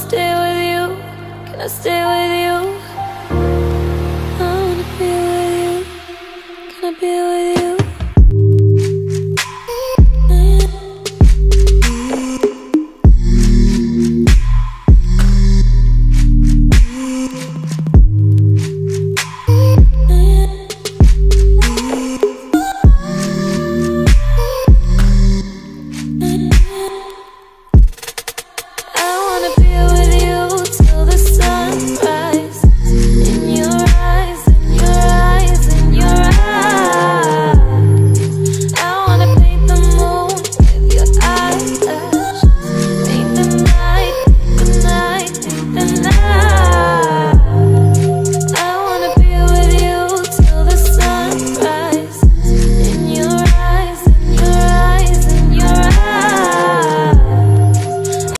stay with you? Can I stay with you? I wanna be with you. Can I be with you?